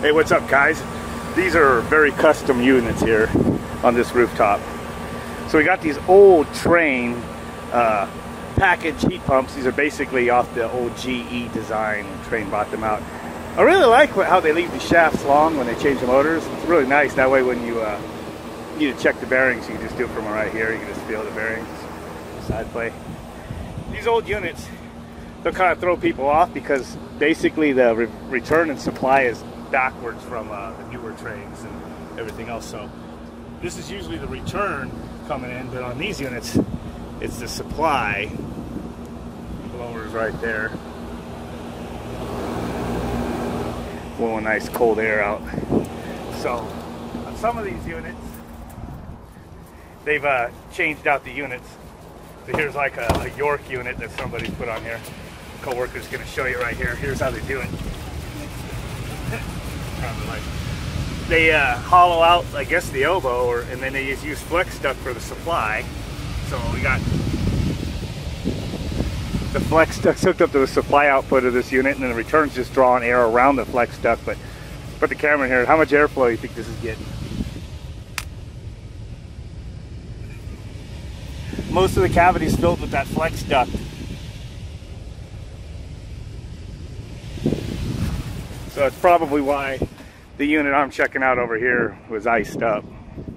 Hey, what's up guys? These are very custom units here on this rooftop. So we got these old Trane uh, package heat pumps. These are basically off the old GE design Trane bought them out. I really like how they leave the shafts long when they change the motors. It's really nice. That way when you uh, need to check the bearings, you can just do it from right here. You can just feel the bearings, side play. These old units, they'll kind of throw people off because basically the re return and supply is backwards from uh, the newer Tranes and everything else. So this is usually the return coming in, but on these units, it's the supply. Blowers right there. Blowing nice cold air out. So on some of these units, they've uh, changed out the units. So here's like a, a York unit that somebody put on here. Co-worker's gonna show you right here. Here's how they do it. They uh, hollow out, I guess, the elbow, or, and then they just use flex duct for the supply. So we got the flex duct hooked up to the supply output of this unit, and then the return's just drawing air around the flex duct. But put the camera in here. How much airflow do you think this is getting? Most of the cavity is filled with that flex duct. So that's probably why the unit I'm checking out over here was iced up.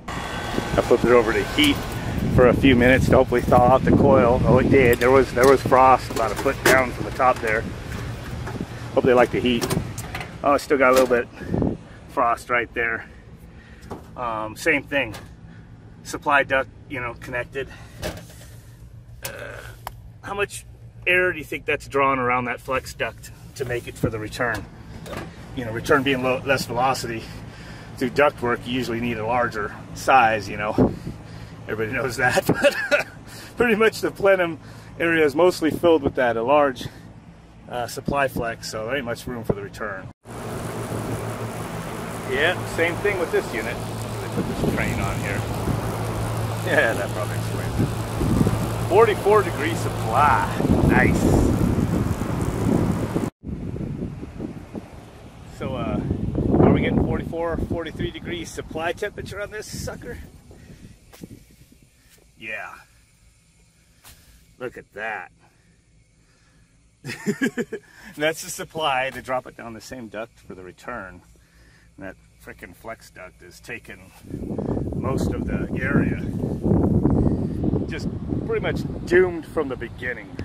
I flipped it over to heat for a few minutes to hopefully thaw out the coil. Oh, it did. There was there was frost about a foot down from the top there. Hope they like the heat. Oh, still got a little bit frost right there. Um, same thing. Supply duct, you know, connected. Uh, how much air do you think that's drawn around that flex duct to make it for the return? You know, return being low, less velocity through ductwork, you usually need a larger size, you know. Everybody knows that, but pretty much the plenum area is mostly filled with that, a large uh, supply flex, so there ain't much room for the return. Yeah, same thing with this unit. They put this Trane on here. Yeah, that probably explains it. 44 degree supply. Nice. So, uh, are we getting 44, 43 degrees supply temperature on this sucker? Yeah. Look at that. That's the supply to drop it down the same duct for the return. And that freaking flex duct is taking most of the area. Just pretty much doomed from the beginning.